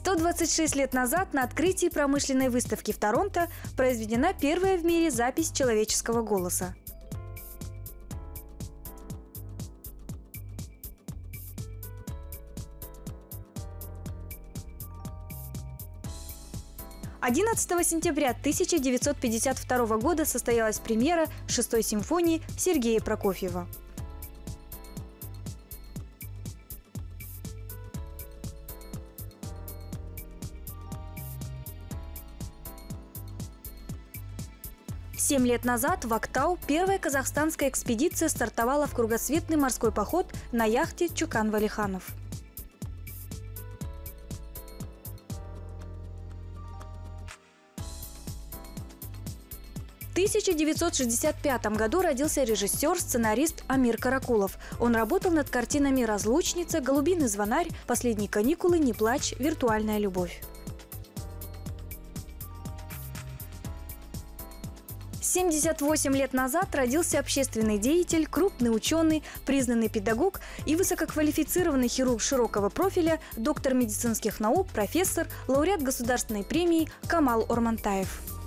126 лет назад на открытии промышленной выставки в Торонто произведена первая в мире запись человеческого голоса. Одиннадцатого сентября 1952 года состоялась премьера шестой симфонии Сергея Прокофьева. 7 лет назад в Актау первая казахстанская экспедиция стартовала в кругосветный морской поход на яхте Чукан Валиханов. В 1965 году родился режиссер, сценарист Амир Каракулов. Он работал над картинами «Разлучница», «Голубиный звонарь», «Последние каникулы», «Не плачь», «Виртуальная любовь». 78 лет назад родился общественный деятель, крупный ученый, признанный педагог и высококвалифицированный хирург широкого профиля, доктор медицинских наук, профессор, лауреат государственной премии Камал Ормантаев.